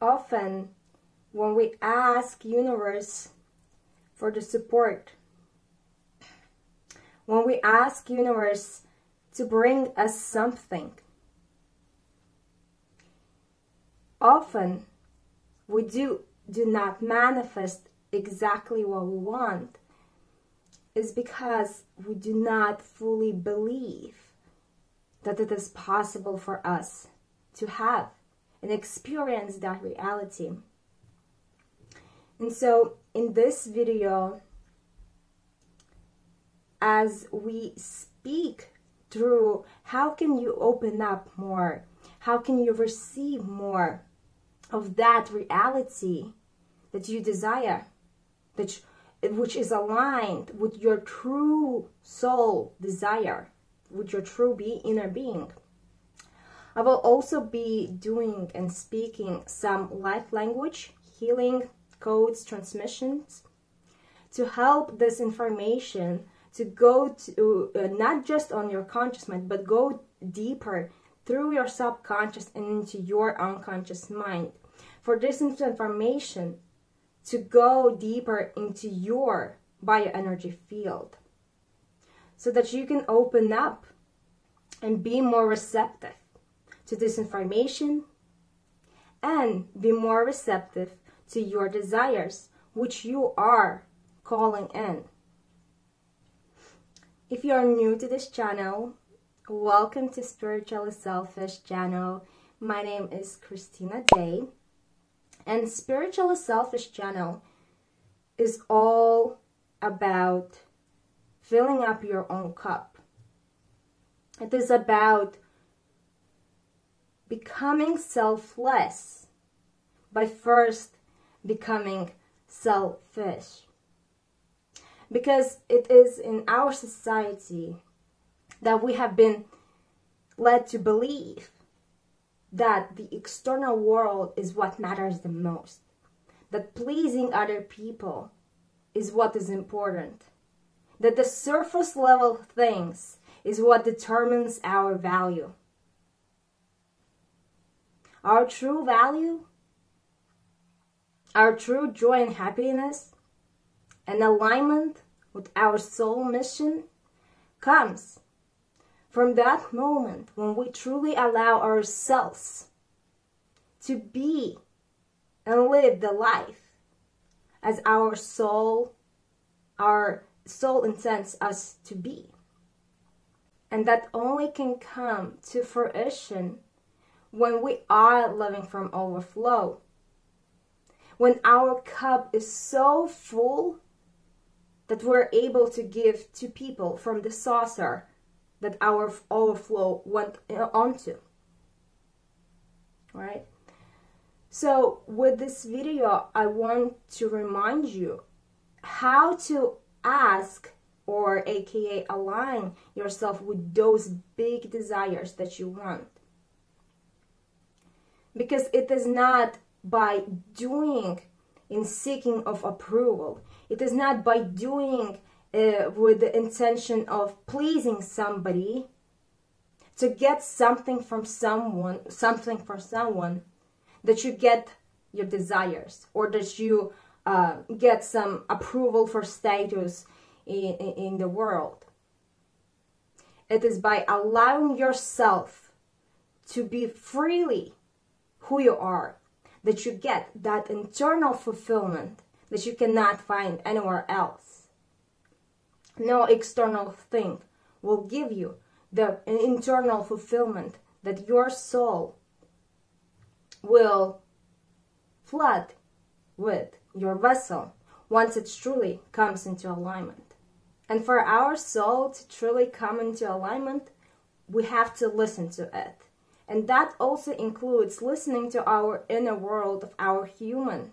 often when we ask universe for the support when we ask universe to bring us something often we do do not manifest exactly what we want. Is because we do not fully believe that it is possible for us to have and experience that reality. And so in this video, as we speak through how can you open up more, how can you receive more of that reality that you desire, that which is aligned with your true soul desire, with your true be, inner being. I will also be doing and speaking some light language, healing, codes, transmissions to help this information to go to uh, not just on your conscious mind, but go deeper through your subconscious and into your unconscious mind. For this information to go deeper into your bioenergy field so that you can open up and be more receptive to this information and be more receptive to your desires, which you are calling in. If you are new to this channel, welcome to Spiritually Selfish channel. My name is Kristina Day and Spiritually Selfish channel is all about filling up your own cup. It is about becoming selfless by first becoming selfish. Because it is in our society that we have been led to believe that the external world is what matters the most, that pleasing other people is what is important, that the surface level things is what determines our value. Our true value, our true joy and happiness, and alignment with our soul mission comes from that moment when we truly allow ourselves to be and live the life as our soul, our soul intends us to be. And that only can come to fruition when we are living from overflow. When our cup is so full that we're able to give to people from the saucer that our overflow went uh, onto. Right? So with this video, I want to remind you how to ask or aka align yourself with those big desires that you want. Because it is not by doing in seeking of approval. It is not by doing uh, with the intention of pleasing somebody to get something from someone something for someone that you get your desires or that you uh, get some approval for status in, in the world it is by allowing yourself to be freely who you are that you get that internal fulfillment that you cannot find anywhere else no external thing will give you the internal fulfillment that your soul will flood with your vessel once it truly comes into alignment. And for our soul to truly come into alignment, we have to listen to it. And that also includes listening to our inner world of our human,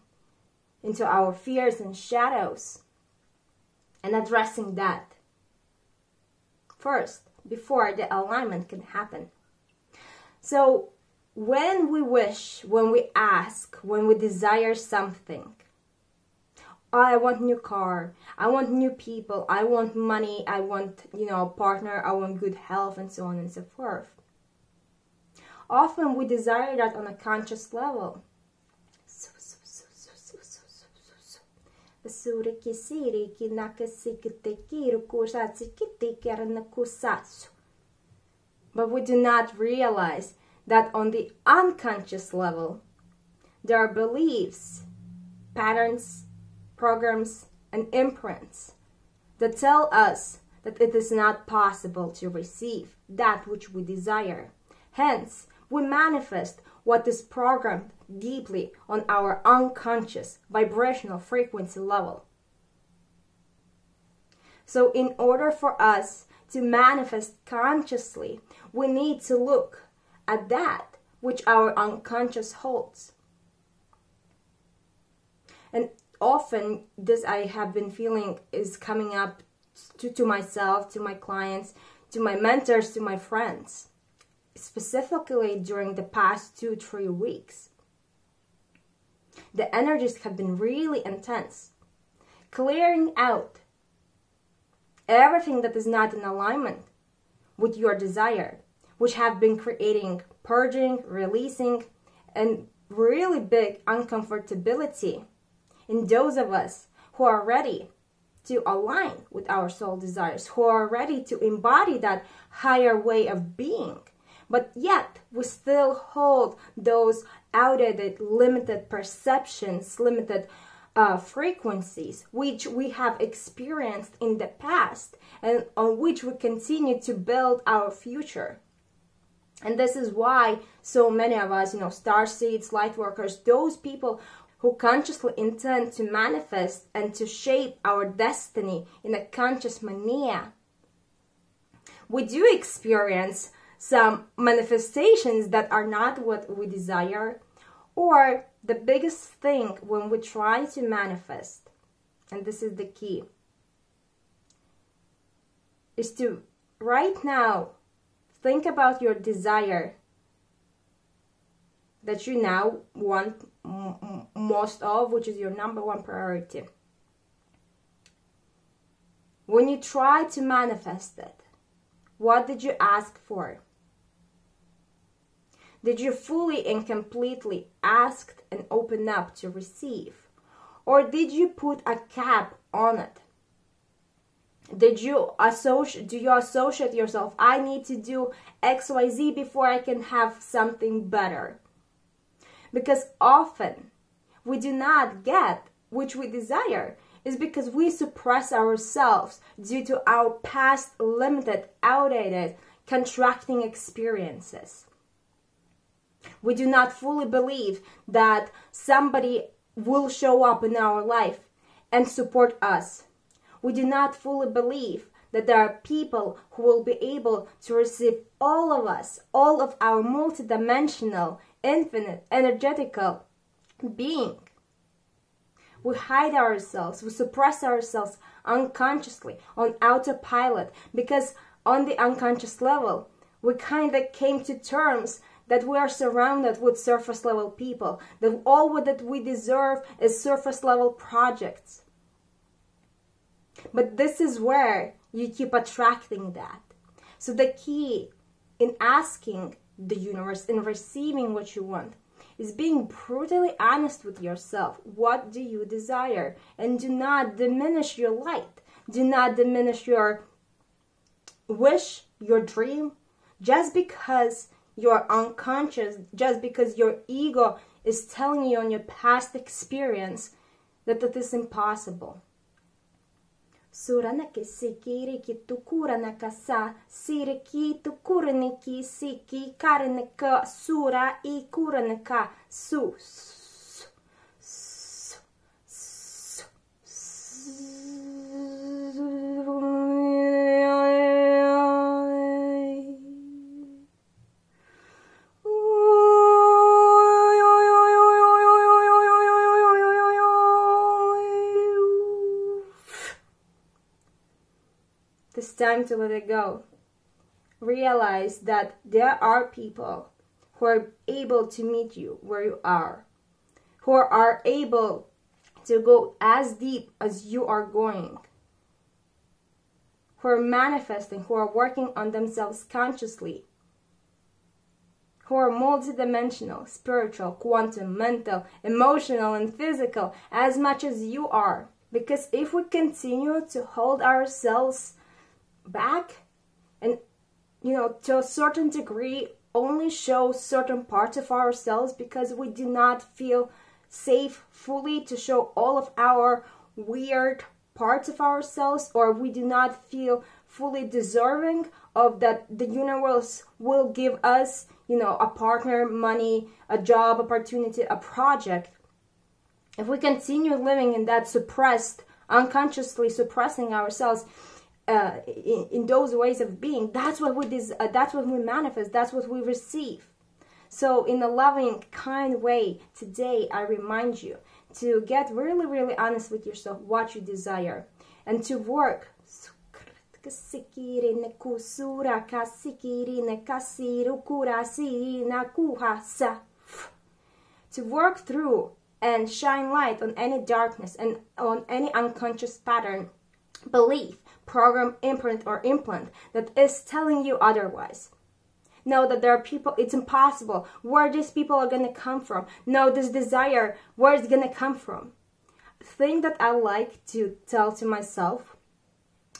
into our fears and shadows, and addressing that first before the alignment can happen. So when we wish, when we ask, when we desire something, oh, I want new car, I want new people, I want money, I want, you know, a partner, I want good health and so on and so forth. Often we desire that on a conscious level. But we do not realize that on the unconscious level, there are beliefs, patterns, programs, and imprints that tell us that it is not possible to receive that which we desire. Hence, we manifest what is programmed deeply on our unconscious vibrational frequency level. So, in order for us to manifest consciously, we need to look at that which our unconscious holds. And often, this I have been feeling is coming up to, to myself, to my clients, to my mentors, to my friends specifically during the past two, three weeks. The energies have been really intense, clearing out everything that is not in alignment with your desire, which have been creating purging, releasing, and really big uncomfortability in those of us who are ready to align with our soul desires, who are ready to embody that higher way of being but yet we still hold those outdated, limited perceptions, limited uh, frequencies, which we have experienced in the past and on which we continue to build our future. And this is why so many of us, you know, star seeds, light workers, those people who consciously intend to manifest and to shape our destiny in a conscious manner, we do experience some manifestations that are not what we desire, or the biggest thing when we try to manifest, and this is the key, is to right now think about your desire that you now want most of, which is your number one priority. When you try to manifest it, what did you ask for? Did you fully and completely ask and open up to receive? Or did you put a cap on it? Did you associate do you associate yourself I need to do XYZ before I can have something better? Because often we do not get which we desire is because we suppress ourselves due to our past limited, outdated, contracting experiences. We do not fully believe that somebody will show up in our life and support us. We do not fully believe that there are people who will be able to receive all of us, all of our multidimensional, infinite, energetical being. We hide ourselves, we suppress ourselves unconsciously on autopilot because on the unconscious level, we kind of came to terms that we are surrounded with surface level people, that all that we deserve is surface level projects. But this is where you keep attracting that. So the key in asking the universe in receiving what you want is being brutally honest with yourself. What do you desire? And do not diminish your light. Do not diminish your wish, your dream, just because you're unconscious just because your ego is telling you on your past experience that it is impossible. Surana ke sikiri ki tukura na kasa, siri ki tukura ki siki karne ka sura i kura ka su. time to let it go. Realize that there are people who are able to meet you where you are, who are able to go as deep as you are going, who are manifesting, who are working on themselves consciously, who are multidimensional, spiritual, quantum, mental, emotional, and physical as much as you are Because if we continue to hold ourselves back and, you know, to a certain degree, only show certain parts of ourselves because we do not feel safe fully to show all of our weird parts of ourselves or we do not feel fully deserving of that the universe will give us you know a partner money a job opportunity a project. If we continue living in that suppressed unconsciously suppressing ourselves uh, in, in those ways of being that's what we des- uh, that's what we manifest that's what we receive so in a loving kind way today i remind you to get really really honest with yourself what you desire and to work. To work through and shine light on any darkness and on any unconscious pattern, belief, program, imprint, or implant that is telling you otherwise. Know that there are people, it's impossible. Where these people are going to come from. Know this desire, where it's going to come from. Thing that I like to tell to myself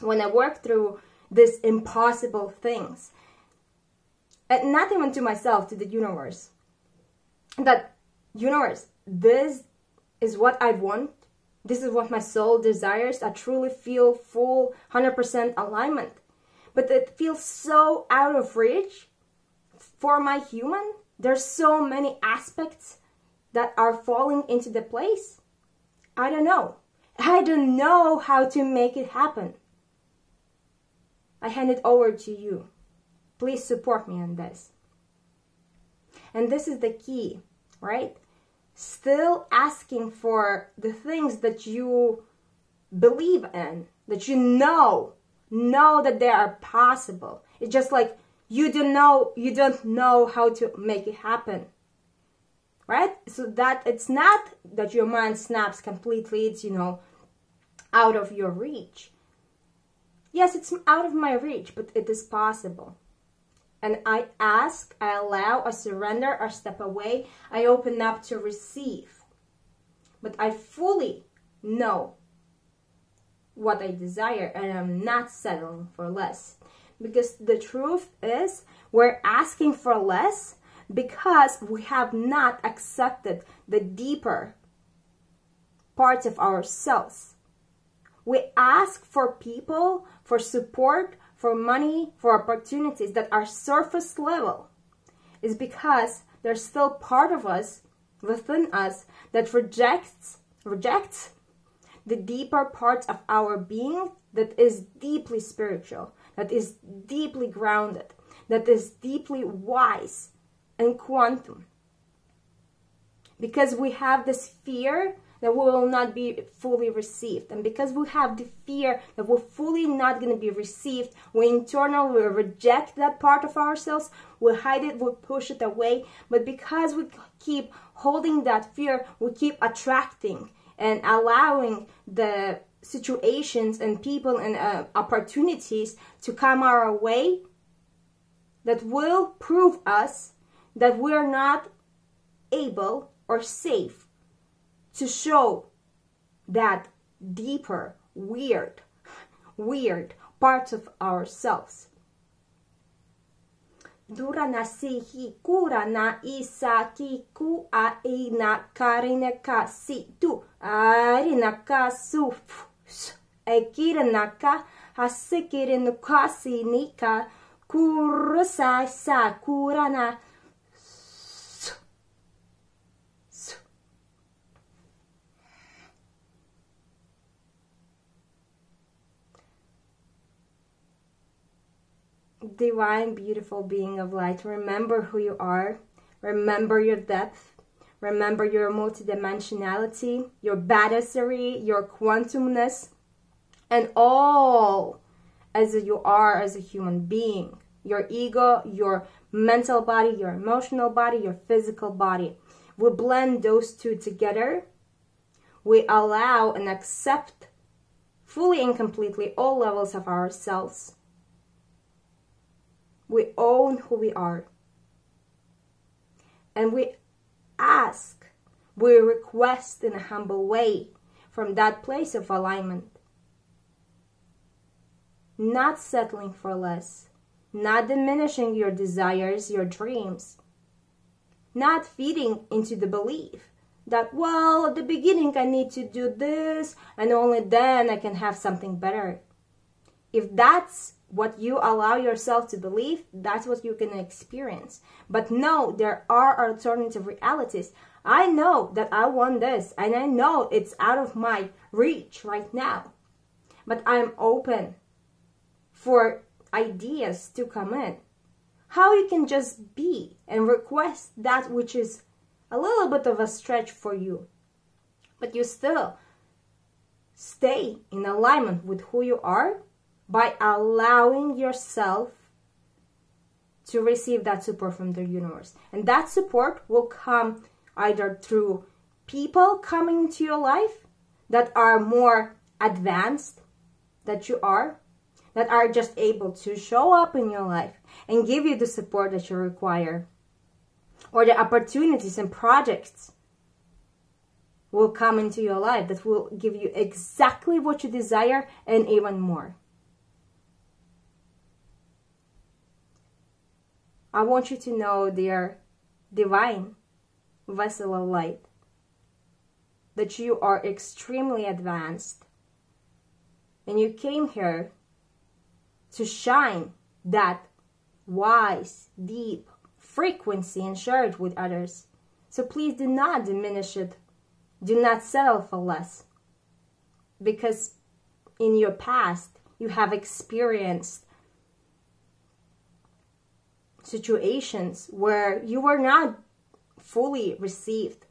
when I work through these impossible things, and not even to myself, to the universe, that universe, this is what I want. This is what my soul desires. I truly feel full 100% alignment. But it feels so out of reach for my human. There's so many aspects that are falling into the place. I don't know. I don't know how to make it happen. I hand it over to you. Please support me on this. And this is the key, right? Still asking for the things that you believe in, that you know, know that they are possible. It's just like you don't know, you don't know how to make it happen. Right? So that it's not that your mind snaps completely, it's, you know, out of your reach. Yes, it's out of my reach, but it is possible. And I ask, I allow, I surrender, I step away, I open up to receive. But I fully know what I desire and I'm not settling for less. Because the truth is, we're asking for less because we have not accepted the deeper parts of ourselves. We ask for people for support, for money, for opportunities that are surface level is because there's still part of us within us that rejects rejects the deeper parts of our being that is deeply spiritual, that is deeply grounded, that is deeply wise and quantum. Because we have this fear that we will not be fully received. And because we have the fear that we're fully not going to be received, we internally reject that part of ourselves, we hide it, we push it away. But because we keep holding that fear, we keep attracting and allowing the situations and people and uh, opportunities to come our way that will prove us that we're not able or safe to show that deeper, weird, weird parts of ourselves. Dura na sihi kura na isa ki ku a ina karine ka si tu arina ka su ekira naka hasikiri nukasi nika kurusa sa kurana divine, beautiful being of light, remember who you are. Remember your depth. Remember your multidimensionality, your badassery, your quantumness, and all as you are as a human being. Your ego, your mental body, your emotional body, your physical body. We blend those two together. We allow and accept fully and completely all levels of ourselves we own who we are. And we ask, we request in a humble way from that place of alignment. Not settling for less, not diminishing your desires, your dreams, not feeding into the belief that, well, at the beginning I need to do this and only then I can have something better. If that's what you allow yourself to believe, that's what you can experience. But no, there are alternative realities. I know that I want this and I know it's out of my reach right now. But I'm open for ideas to come in. How you can just be and request that which is a little bit of a stretch for you. But you still stay in alignment with who you are by allowing yourself to receive that support from the universe. And that support will come either through people coming into your life that are more advanced that you are, that are just able to show up in your life and give you the support that you require, or the opportunities and projects will come into your life that will give you exactly what you desire and even more. I want you to know, dear divine vessel of light, that you are extremely advanced and you came here to shine that wise, deep frequency and share it with others. So please do not diminish it. Do not settle for less. Because in your past, you have experienced situations where you were not fully received,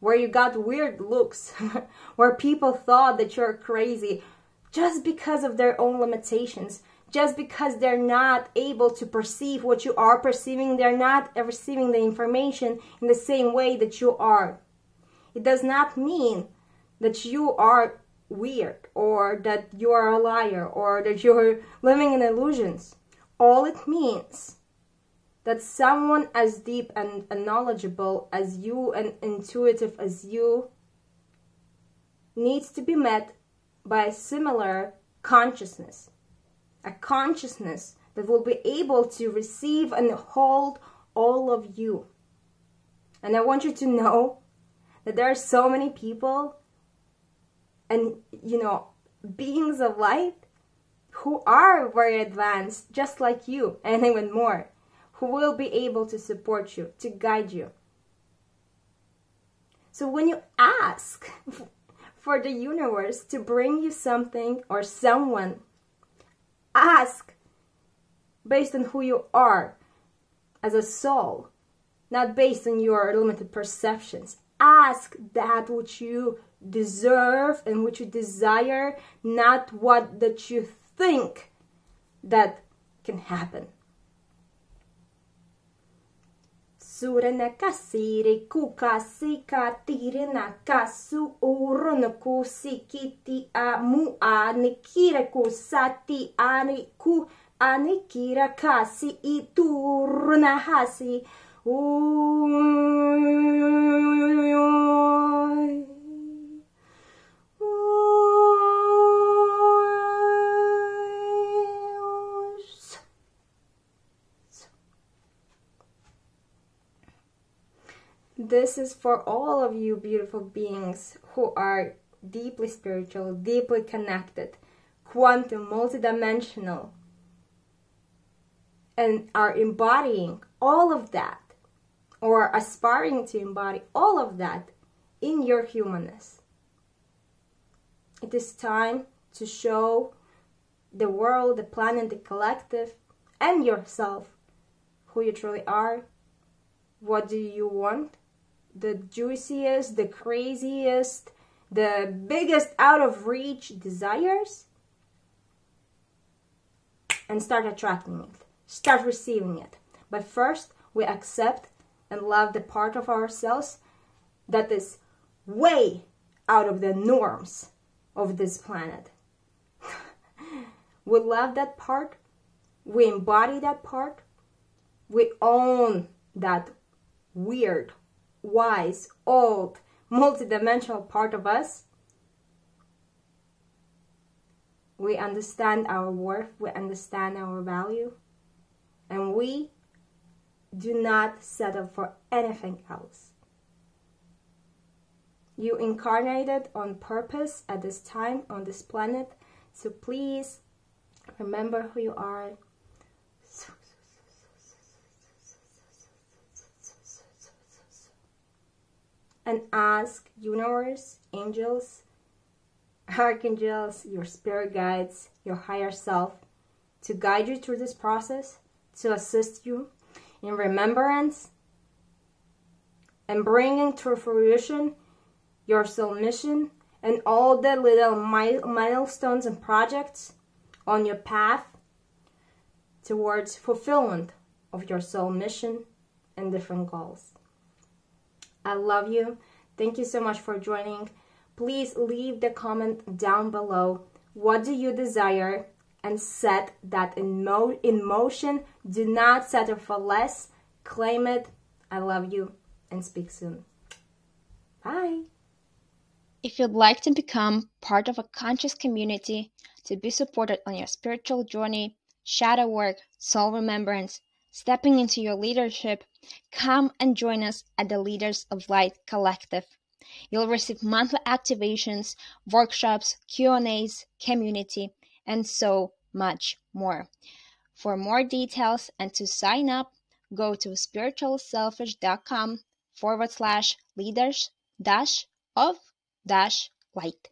where you got weird looks, where people thought that you're crazy just because of their own limitations, just because they're not able to perceive what you are perceiving, they're not receiving the information in the same way that you are. It does not mean that you are weird or that you are a liar or that you're living in illusions. All it means that someone as deep and, knowledgeable as you and intuitive as you needs to be met by a similar consciousness. A consciousness that will be able to receive and hold all of you. And I want you to know that there are so many people and, you know, beings of light who are very advanced, just like you, and even more who will be able to support you, to guide you. So when you ask for the universe to bring you something or someone, ask based on who you are as a soul, not based on your limited perceptions. Ask that which you deserve and which you desire, not what that you think that can happen. Surena kasiri kukasi katirina kasu urun kusikiti a mu a nikira kusati ani ku anikira kasi iturna hasi. This is for all of you beautiful beings who are deeply spiritual, deeply connected, quantum, multidimensional, and are embodying all of that or aspiring to embody all of that in your humanness. It is time to show the world, the planet, the collective, and yourself who you truly are. What do you want? The juiciest, the craziest, the biggest out of reach desires and start attracting it. Start receiving it. But first, we accept and love the part of ourselves that is way out of the norms of this planet. we love that part. We embody that part. We own that weird wise, old, multidimensional part of us. we understand our worth, we understand our value, and we do not settle for anything else. You incarnated on purpose at this time on this planet, so please remember who you are. And ask universe, angels, archangels, your spirit guides, your higher self to guide you through this process, to assist you in remembrance and bringing to fruition your soul mission and all the little milestones and projects on your path towards fulfillment of your soul mission and different goals. I love you. Thank you so much for joining. Please leave the comment down below. What do you desire? And set that in, mo- in motion. Do not settle for less. Claim it. I love you and speak soon. Bye. If you'd like to become part of a conscious community to be supported on your spiritual journey, shadow work, soul remembrance, stepping into your leadership, come and join us at the Leaders of Light Collective. You'll receive monthly activations, workshops, Q&As, community, and so much more. For more details and to sign up, go to spiritualselfish.com forward slash leaders dash of dash light.